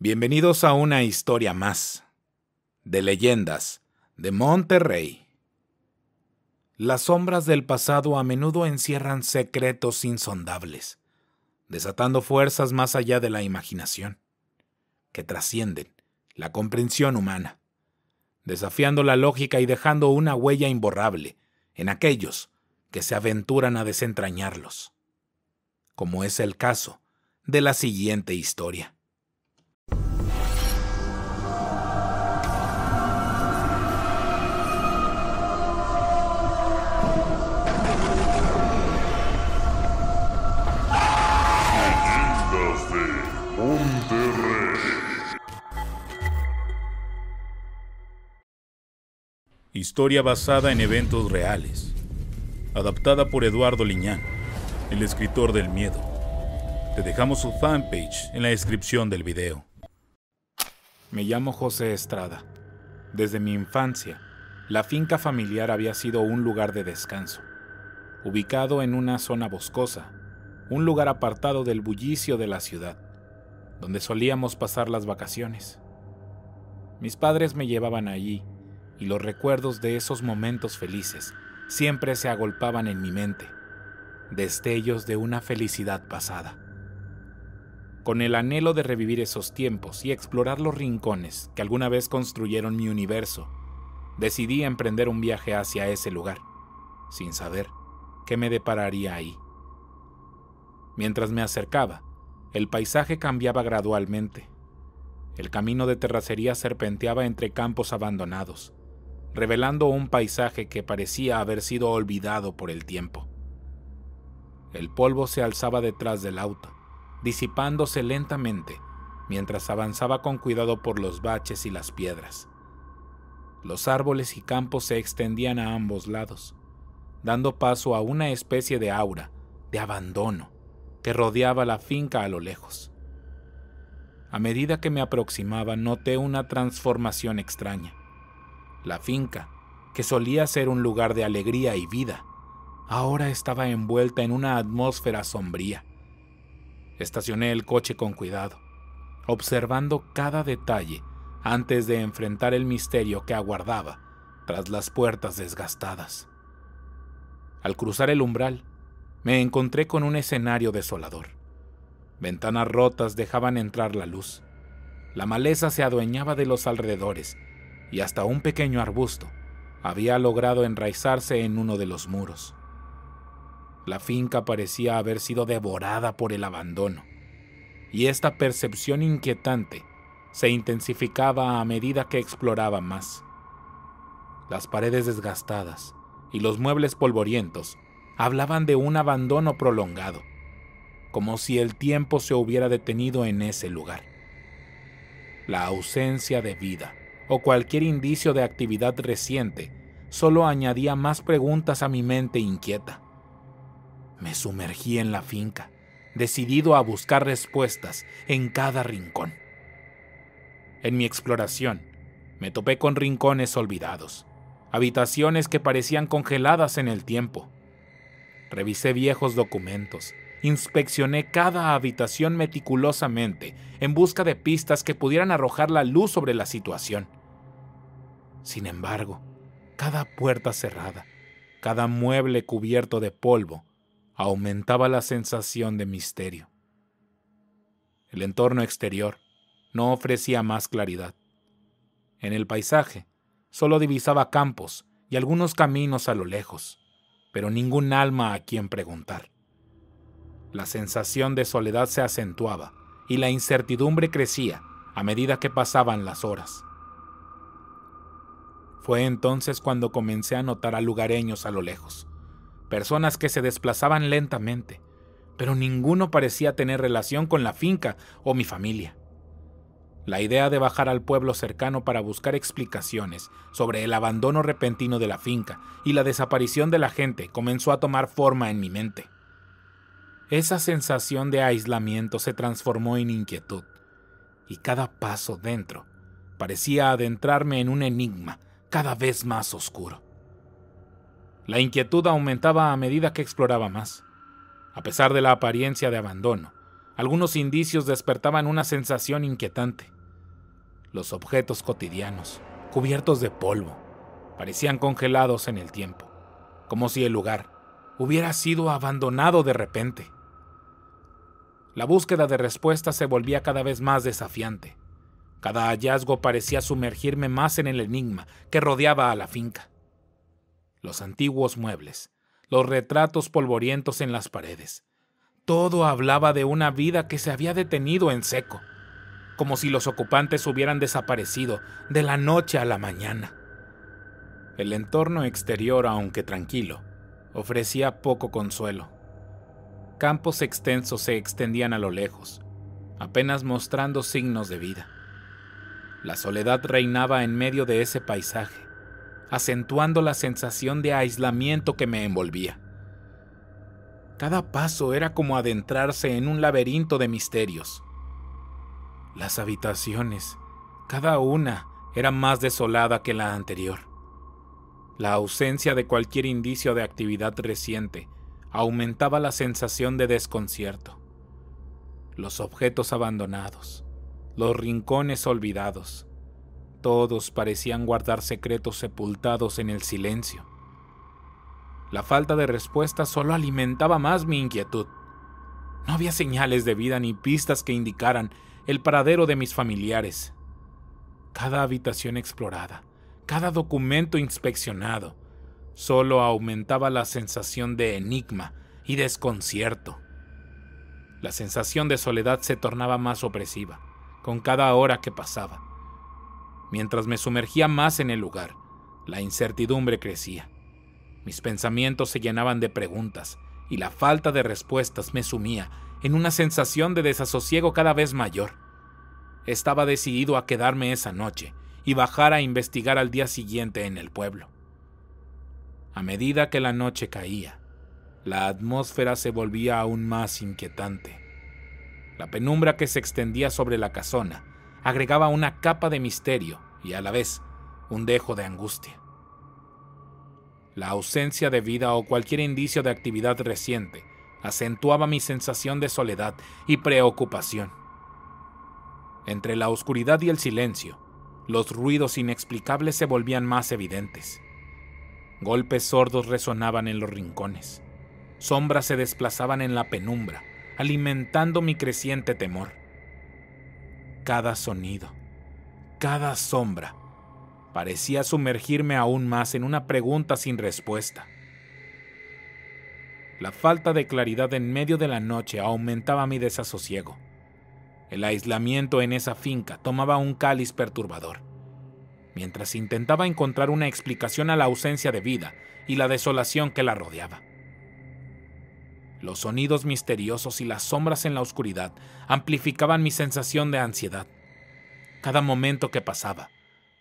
Bienvenidos a una historia más de leyendas de Monterrey. Las sombras del pasado a menudo encierran secretos insondables, desatando fuerzas más allá de la imaginación, que trascienden la comprensión humana, desafiando la lógica y dejando una huella imborrable en aquellos que se aventuran a desentrañarlos, como es el caso de la siguiente historia. Monterrey. Historia basada en eventos reales. Adaptada por Eduardo Liñán, el escritor del miedo. Te dejamos su fanpage en la descripción del video. Me llamo José Estrada. Desde mi infancia, la finca familiar había sido un lugar de descanso, ubicado en una zona boscosa, un lugar apartado del bullicio de la ciudad, donde solíamos pasar las vacaciones. Mis padres me llevaban allí y los recuerdos de esos momentos felices siempre se agolpaban en mi mente, destellos de una felicidad pasada. Con el anhelo de revivir esos tiempos y explorar los rincones que alguna vez construyeron mi universo, decidí emprender un viaje hacia ese lugar, sin saber qué me depararía ahí. Mientras me acercaba, el paisaje cambiaba gradualmente. El camino de terracería serpenteaba entre campos abandonados, revelando un paisaje que parecía haber sido olvidado por el tiempo. El polvo se alzaba detrás del auto, disipándose lentamente mientras avanzaba con cuidado por los baches y las piedras. Los árboles y campos se extendían a ambos lados, dando paso a una especie de aura de abandono que rodeaba la finca a lo lejos. A medida que me aproximaba noté una transformación extraña. La finca, que solía ser un lugar de alegría y vida, ahora estaba envuelta en una atmósfera sombría. Estacioné el coche con cuidado, observando cada detalle antes de enfrentar el misterio que aguardaba tras las puertas desgastadas. Al cruzar el umbral, me encontré con un escenario desolador. Ventanas rotas dejaban entrar la luz. La maleza se adueñaba de los alrededores y hasta un pequeño arbusto había logrado enraizarse en uno de los muros. La finca parecía haber sido devorada por el abandono, y esta percepción inquietante se intensificaba a medida que exploraba más. Las paredes desgastadas y los muebles polvorientos hablaban de un abandono prolongado, como si el tiempo se hubiera detenido en ese lugar. La ausencia de vida o cualquier indicio de actividad reciente solo añadía más preguntas a mi mente inquieta. Me sumergí en la finca, decidido a buscar respuestas en cada rincón. En mi exploración, me topé con rincones olvidados, habitaciones que parecían congeladas en el tiempo, Revisé viejos documentos, inspeccioné cada habitación meticulosamente en busca de pistas que pudieran arrojar la luz sobre la situación. Sin embargo, cada puerta cerrada, cada mueble cubierto de polvo, aumentaba la sensación de misterio. El entorno exterior no ofrecía más claridad. En el paisaje solo divisaba campos y algunos caminos a lo lejos pero ningún alma a quien preguntar. La sensación de soledad se acentuaba y la incertidumbre crecía a medida que pasaban las horas. Fue entonces cuando comencé a notar a lugareños a lo lejos, personas que se desplazaban lentamente, pero ninguno parecía tener relación con la finca o mi familia. La idea de bajar al pueblo cercano para buscar explicaciones sobre el abandono repentino de la finca y la desaparición de la gente comenzó a tomar forma en mi mente. Esa sensación de aislamiento se transformó en inquietud, y cada paso dentro parecía adentrarme en un enigma cada vez más oscuro. La inquietud aumentaba a medida que exploraba más. A pesar de la apariencia de abandono, algunos indicios despertaban una sensación inquietante. Los objetos cotidianos, cubiertos de polvo, parecían congelados en el tiempo, como si el lugar hubiera sido abandonado de repente. La búsqueda de respuestas se volvía cada vez más desafiante. Cada hallazgo parecía sumergirme más en el enigma que rodeaba a la finca. Los antiguos muebles, los retratos polvorientos en las paredes, todo hablaba de una vida que se había detenido en seco, como si los ocupantes hubieran desaparecido de la noche a la mañana. El entorno exterior, aunque tranquilo, ofrecía poco consuelo. Campos extensos se extendían a lo lejos, apenas mostrando signos de vida. La soledad reinaba en medio de ese paisaje, acentuando la sensación de aislamiento que me envolvía. Cada paso era como adentrarse en un laberinto de misterios. Las habitaciones, cada una, era más desolada que la anterior. La ausencia de cualquier indicio de actividad reciente aumentaba la sensación de desconcierto. Los objetos abandonados, los rincones olvidados, todos parecían guardar secretos sepultados en el silencio. La falta de respuesta solo alimentaba más mi inquietud. No había señales de vida ni pistas que indicaran el paradero de mis familiares. Cada habitación explorada, cada documento inspeccionado, solo aumentaba la sensación de enigma y desconcierto. La sensación de soledad se tornaba más opresiva con cada hora que pasaba. Mientras me sumergía más en el lugar, la incertidumbre crecía. Mis pensamientos se llenaban de preguntas y la falta de respuestas me sumía en una sensación de desasosiego cada vez mayor. Estaba decidido a quedarme esa noche y bajar a investigar al día siguiente en el pueblo. A medida que la noche caía, la atmósfera se volvía aún más inquietante. La penumbra que se extendía sobre la casona agregaba una capa de misterio y a la vez un dejo de angustia. La ausencia de vida o cualquier indicio de actividad reciente acentuaba mi sensación de soledad y preocupación. Entre la oscuridad y el silencio, los ruidos inexplicables se volvían más evidentes. Golpes sordos resonaban en los rincones. Sombras se desplazaban en la penumbra, alimentando mi creciente temor. Cada sonido, cada sombra, parecía sumergirme aún más en una pregunta sin respuesta. La falta de claridad en medio de la noche aumentaba mi desasosiego. El aislamiento en esa finca tomaba un cáliz perturbador. Mientras intentaba encontrar una explicación a la ausencia de vida y la desolación que la rodeaba. Los sonidos misteriosos y las sombras en la oscuridad amplificaban mi sensación de ansiedad. Cada momento que pasaba,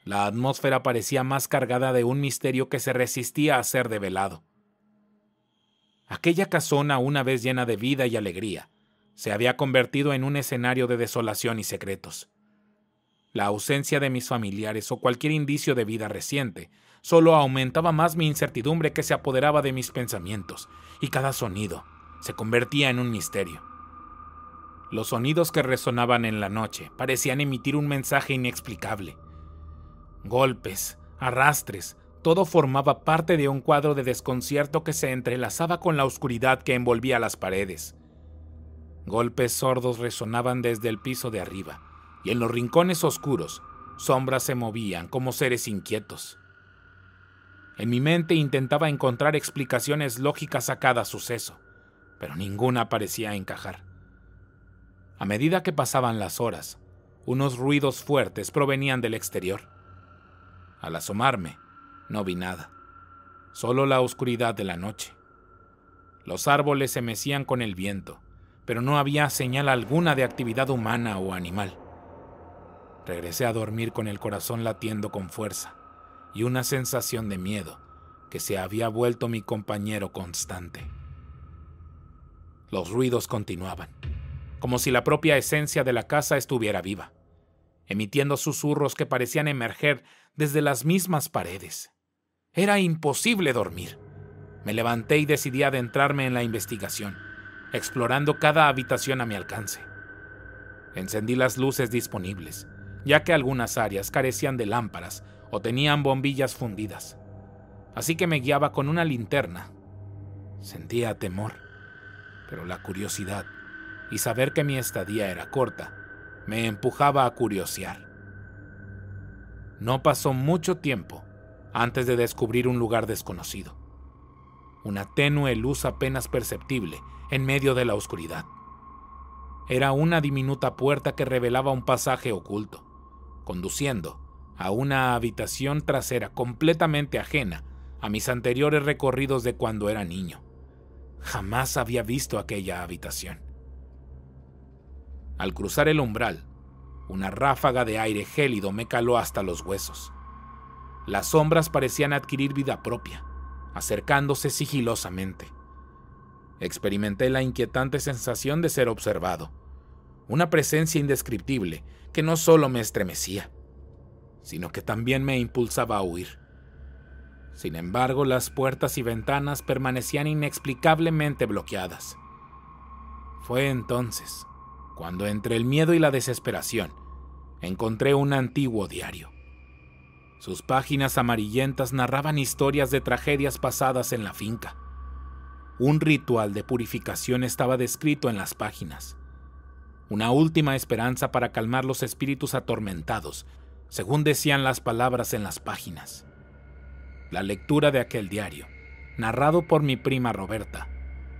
la atmósfera parecía más cargada de un misterio que se resistía a ser develado. Aquella casona, una vez llena de vida y alegría, se había convertido en un escenario de desolación y secretos. La ausencia de mis familiares o cualquier indicio de vida reciente solo aumentaba más mi incertidumbre que se apoderaba de mis pensamientos, y cada sonido se convertía en un misterio. Los sonidos que resonaban en la noche parecían emitir un mensaje inexplicable golpes, arrastres, todo formaba parte de un cuadro de desconcierto que se entrelazaba con la oscuridad que envolvía las paredes. Golpes sordos resonaban desde el piso de arriba, y en los rincones oscuros, sombras se movían como seres inquietos. En mi mente intentaba encontrar explicaciones lógicas a cada suceso, pero ninguna parecía encajar. A medida que pasaban las horas, unos ruidos fuertes provenían del exterior. Al asomarme, no vi nada, solo la oscuridad de la noche. Los árboles se mecían con el viento, pero no había señal alguna de actividad humana o animal. Regresé a dormir con el corazón latiendo con fuerza y una sensación de miedo que se había vuelto mi compañero constante. Los ruidos continuaban, como si la propia esencia de la casa estuviera viva, emitiendo susurros que parecían emerger desde las mismas paredes. Era imposible dormir. Me levanté y decidí adentrarme en la investigación, explorando cada habitación a mi alcance. Encendí las luces disponibles, ya que algunas áreas carecían de lámparas o tenían bombillas fundidas. Así que me guiaba con una linterna. Sentía temor, pero la curiosidad y saber que mi estadía era corta me empujaba a curiosear. No pasó mucho tiempo antes de descubrir un lugar desconocido. Una tenue luz apenas perceptible en medio de la oscuridad. Era una diminuta puerta que revelaba un pasaje oculto, conduciendo a una habitación trasera completamente ajena a mis anteriores recorridos de cuando era niño. Jamás había visto aquella habitación. Al cruzar el umbral, una ráfaga de aire gélido me caló hasta los huesos. Las sombras parecían adquirir vida propia, acercándose sigilosamente. Experimenté la inquietante sensación de ser observado, una presencia indescriptible que no solo me estremecía, sino que también me impulsaba a huir. Sin embargo, las puertas y ventanas permanecían inexplicablemente bloqueadas. Fue entonces cuando entre el miedo y la desesperación encontré un antiguo diario. Sus páginas amarillentas narraban historias de tragedias pasadas en la finca. Un ritual de purificación estaba descrito en las páginas. Una última esperanza para calmar los espíritus atormentados, según decían las palabras en las páginas. La lectura de aquel diario, narrado por mi prima Roberta,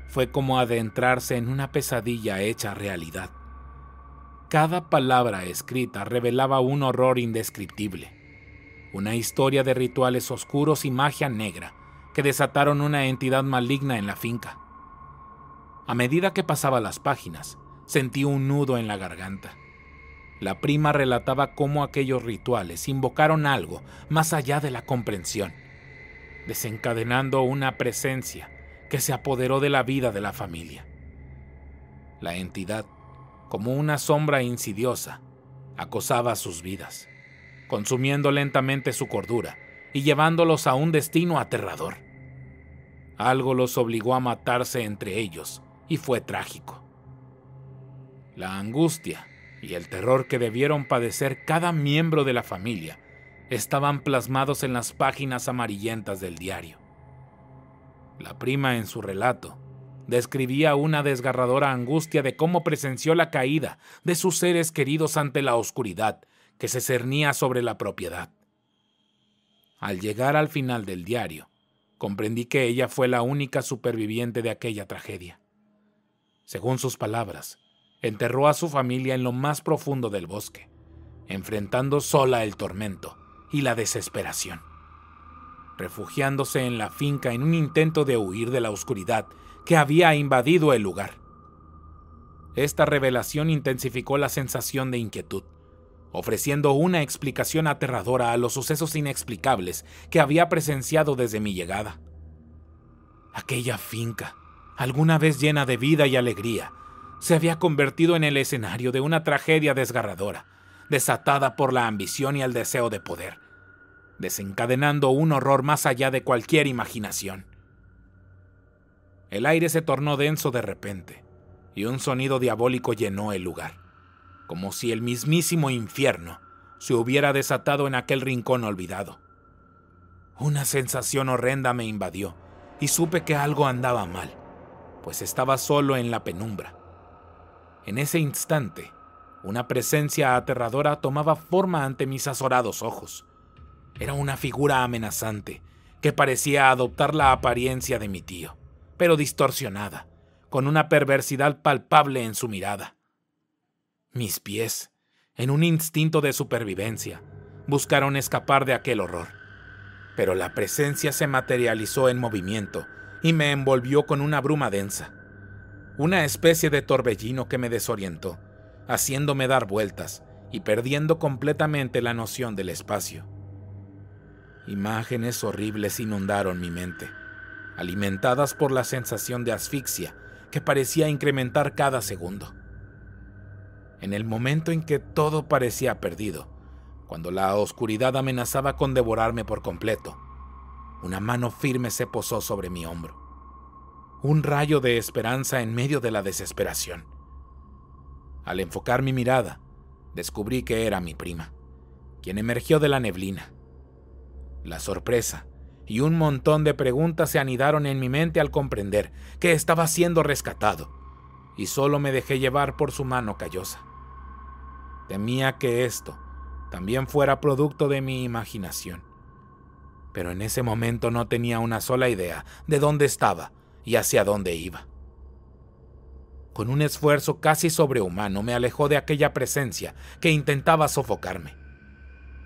fue como adentrarse en una pesadilla hecha realidad. Cada palabra escrita revelaba un horror indescriptible, una historia de rituales oscuros y magia negra que desataron una entidad maligna en la finca. A medida que pasaba las páginas, sentí un nudo en la garganta. La prima relataba cómo aquellos rituales invocaron algo más allá de la comprensión, desencadenando una presencia que se apoderó de la vida de la familia. La entidad como una sombra insidiosa, acosaba sus vidas, consumiendo lentamente su cordura y llevándolos a un destino aterrador. Algo los obligó a matarse entre ellos y fue trágico. La angustia y el terror que debieron padecer cada miembro de la familia estaban plasmados en las páginas amarillentas del diario. La prima en su relato describía una desgarradora angustia de cómo presenció la caída de sus seres queridos ante la oscuridad que se cernía sobre la propiedad. Al llegar al final del diario, comprendí que ella fue la única superviviente de aquella tragedia. Según sus palabras, enterró a su familia en lo más profundo del bosque, enfrentando sola el tormento y la desesperación. Refugiándose en la finca en un intento de huir de la oscuridad que había invadido el lugar. Esta revelación intensificó la sensación de inquietud, ofreciendo una explicación aterradora a los sucesos inexplicables que había presenciado desde mi llegada. Aquella finca, alguna vez llena de vida y alegría, se había convertido en el escenario de una tragedia desgarradora, desatada por la ambición y el deseo de poder, desencadenando un horror más allá de cualquier imaginación. El aire se tornó denso de repente, y un sonido diabólico llenó el lugar, como si el mismísimo infierno se hubiera desatado en aquel rincón olvidado. Una sensación horrenda me invadió, y supe que algo andaba mal, pues estaba solo en la penumbra. En ese instante, una presencia aterradora tomaba forma ante mis azorados ojos. Era una figura amenazante que parecía adoptar la apariencia de mi tío pero distorsionada, con una perversidad palpable en su mirada. Mis pies, en un instinto de supervivencia, buscaron escapar de aquel horror, pero la presencia se materializó en movimiento y me envolvió con una bruma densa, una especie de torbellino que me desorientó, haciéndome dar vueltas y perdiendo completamente la noción del espacio. Imágenes horribles inundaron mi mente alimentadas por la sensación de asfixia que parecía incrementar cada segundo. En el momento en que todo parecía perdido, cuando la oscuridad amenazaba con devorarme por completo, una mano firme se posó sobre mi hombro. un rayo de esperanza en medio de la desesperación. Al enfocar mi mirada, descubrí que era mi prima, quien emergió de la neblina. La sorpresa y un montón de preguntas se anidaron en mi mente al comprender que estaba siendo rescatado, y solo me dejé llevar por su mano callosa. Temía que esto también fuera producto de mi imaginación, pero en ese momento no tenía una sola idea de dónde estaba y hacia dónde iba. Con un esfuerzo casi sobrehumano me alejó de aquella presencia que intentaba sofocarme,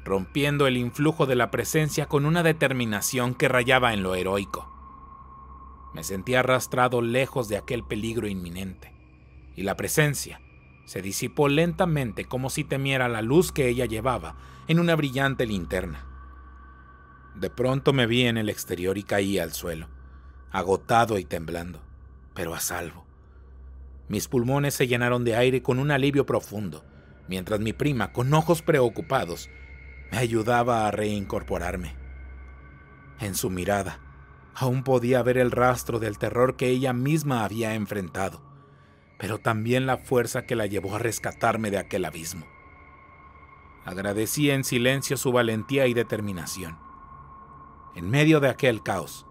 rompiendo el influjo de la presencia con una determinación que rayaba en lo heroico. Me sentí arrastrado lejos de aquel peligro inminente, y la presencia se disipó lentamente como si temiera la luz que ella llevaba en una brillante linterna. De pronto me vi en el exterior y caí al suelo, agotado y temblando, pero a salvo. Mis pulmones se llenaron de aire con un alivio profundo, mientras mi prima, con ojos preocupados, me ayudaba a reincorporarme. En su mirada, aún podía ver el rastro del terror que ella misma había enfrentado, pero también la fuerza que la llevó a rescatarme de aquel abismo. Agradecí en silencio su valentía y determinación. En medio de aquel caos,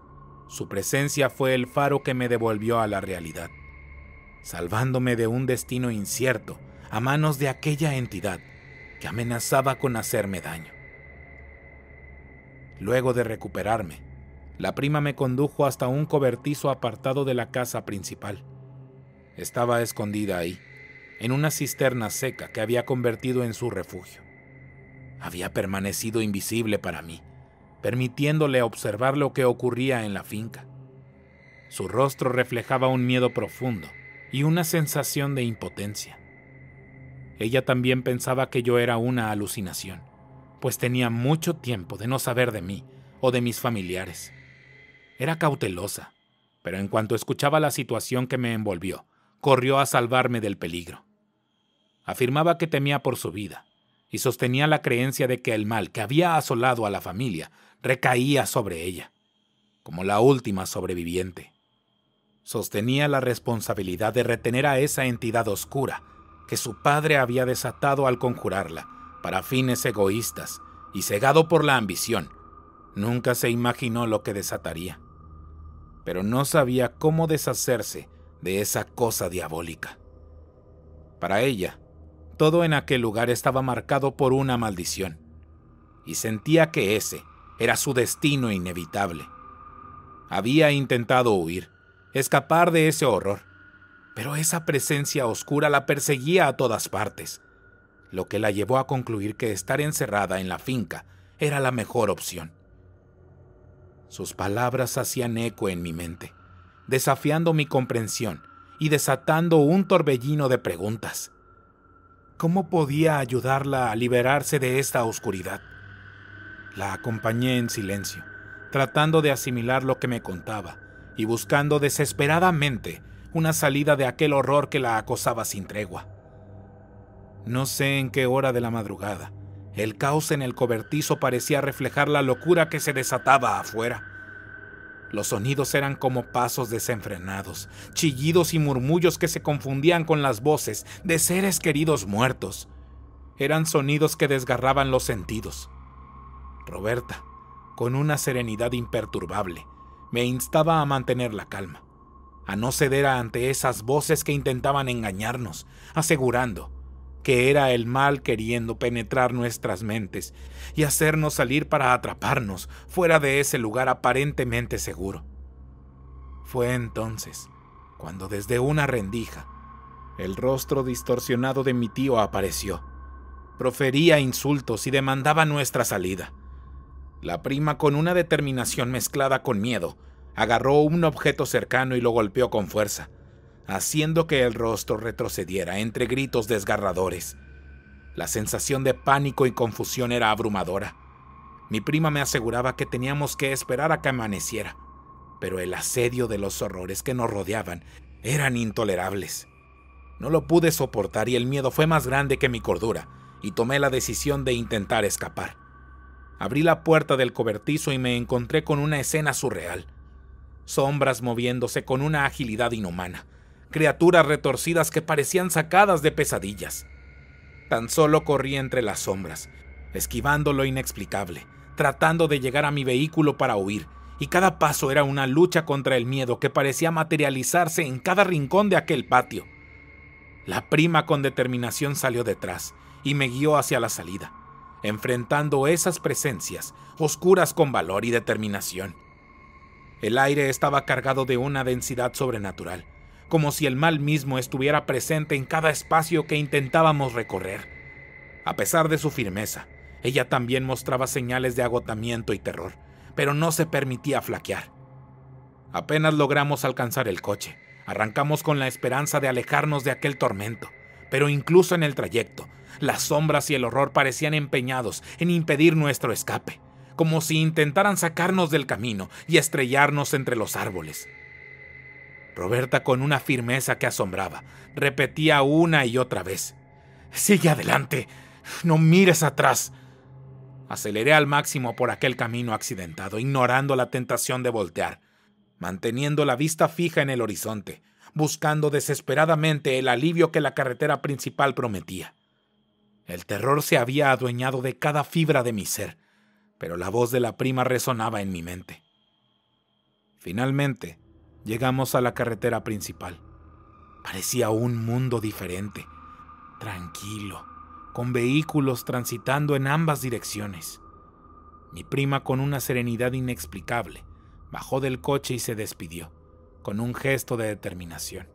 su presencia fue el faro que me devolvió a la realidad salvándome de un destino incierto a manos de aquella entidad que amenazaba con hacerme daño. Luego de recuperarme, la prima me condujo hasta un cobertizo apartado de la casa principal. Estaba escondida ahí, en una cisterna seca que había convertido en su refugio. Había permanecido invisible para mí, permitiéndole observar lo que ocurría en la finca. Su rostro reflejaba un miedo profundo, y una sensación de impotencia. Ella también pensaba que yo era una alucinación, pues tenía mucho tiempo de no saber de mí o de mis familiares. Era cautelosa, pero en cuanto escuchaba la situación que me envolvió, corrió a salvarme del peligro. Afirmaba que temía por su vida y sostenía la creencia de que el mal que había asolado a la familia recaía sobre ella, como la última sobreviviente sostenía la responsabilidad de retener a esa entidad oscura que su padre había desatado al conjurarla para fines egoístas y cegado por la ambición. Nunca se imaginó lo que desataría, pero no sabía cómo deshacerse de esa cosa diabólica. Para ella, todo en aquel lugar estaba marcado por una maldición, y sentía que ese era su destino inevitable. Había intentado huir, escapar de ese horror. Pero esa presencia oscura la perseguía a todas partes, lo que la llevó a concluir que estar encerrada en la finca era la mejor opción. Sus palabras hacían eco en mi mente, desafiando mi comprensión y desatando un torbellino de preguntas. ¿Cómo podía ayudarla a liberarse de esta oscuridad? La acompañé en silencio, tratando de asimilar lo que me contaba y buscando desesperadamente una salida de aquel horror que la acosaba sin tregua. No sé en qué hora de la madrugada, el caos en el cobertizo parecía reflejar la locura que se desataba afuera. Los sonidos eran como pasos desenfrenados, chillidos y murmullos que se confundían con las voces de seres queridos muertos. Eran sonidos que desgarraban los sentidos. Roberta, con una serenidad imperturbable, me instaba a mantener la calma, a no ceder ante esas voces que intentaban engañarnos, asegurando que era el mal queriendo penetrar nuestras mentes y hacernos salir para atraparnos fuera de ese lugar aparentemente seguro. Fue entonces cuando desde una rendija el rostro distorsionado de mi tío apareció. Profería insultos y demandaba nuestra salida. La prima, con una determinación mezclada con miedo, agarró un objeto cercano y lo golpeó con fuerza, haciendo que el rostro retrocediera entre gritos desgarradores. La sensación de pánico y confusión era abrumadora. Mi prima me aseguraba que teníamos que esperar a que amaneciera, pero el asedio de los horrores que nos rodeaban eran intolerables. No lo pude soportar y el miedo fue más grande que mi cordura, y tomé la decisión de intentar escapar. Abrí la puerta del cobertizo y me encontré con una escena surreal. Sombras moviéndose con una agilidad inhumana, criaturas retorcidas que parecían sacadas de pesadillas. Tan solo corrí entre las sombras, esquivando lo inexplicable, tratando de llegar a mi vehículo para huir, y cada paso era una lucha contra el miedo que parecía materializarse en cada rincón de aquel patio. La prima con determinación salió detrás y me guió hacia la salida, enfrentando esas presencias, oscuras con valor y determinación. El aire estaba cargado de una densidad sobrenatural, como si el mal mismo estuviera presente en cada espacio que intentábamos recorrer. A pesar de su firmeza, ella también mostraba señales de agotamiento y terror, pero no se permitía flaquear. Apenas logramos alcanzar el coche, arrancamos con la esperanza de alejarnos de aquel tormento, pero incluso en el trayecto, las sombras y el horror parecían empeñados en impedir nuestro escape, como si intentaran sacarnos del camino y estrellarnos entre los árboles. Roberta, con una firmeza que asombraba, repetía una y otra vez, Sigue adelante, no mires atrás. Aceleré al máximo por aquel camino accidentado, ignorando la tentación de voltear, manteniendo la vista fija en el horizonte, buscando desesperadamente el alivio que la carretera principal prometía. El terror se había adueñado de cada fibra de mi ser, pero la voz de la prima resonaba en mi mente. Finalmente, llegamos a la carretera principal. Parecía un mundo diferente, tranquilo, con vehículos transitando en ambas direcciones. Mi prima, con una serenidad inexplicable, bajó del coche y se despidió, con un gesto de determinación.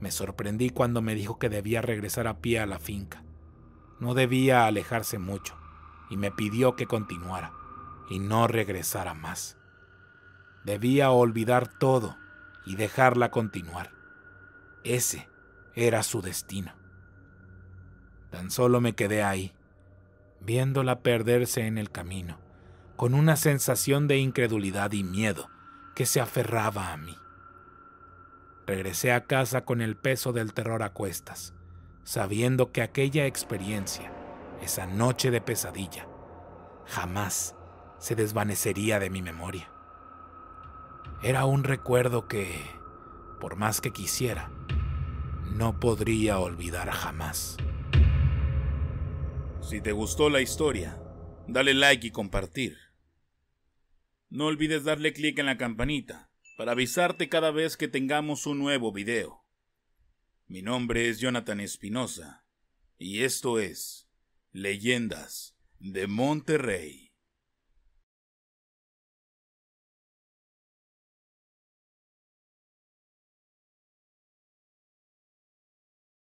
Me sorprendí cuando me dijo que debía regresar a pie a la finca. No debía alejarse mucho, y me pidió que continuara y no regresara más. Debía olvidar todo y dejarla continuar. Ese era su destino. Tan solo me quedé ahí, viéndola perderse en el camino, con una sensación de incredulidad y miedo que se aferraba a mí. Regresé a casa con el peso del terror a cuestas, sabiendo que aquella experiencia, esa noche de pesadilla, jamás se desvanecería de mi memoria. Era un recuerdo que, por más que quisiera, no podría olvidar jamás. Si te gustó la historia, dale like y compartir. No olvides darle clic en la campanita para avisarte cada vez que tengamos un nuevo video. Mi nombre es Jonathan Espinosa y esto es Leyendas de Monterrey.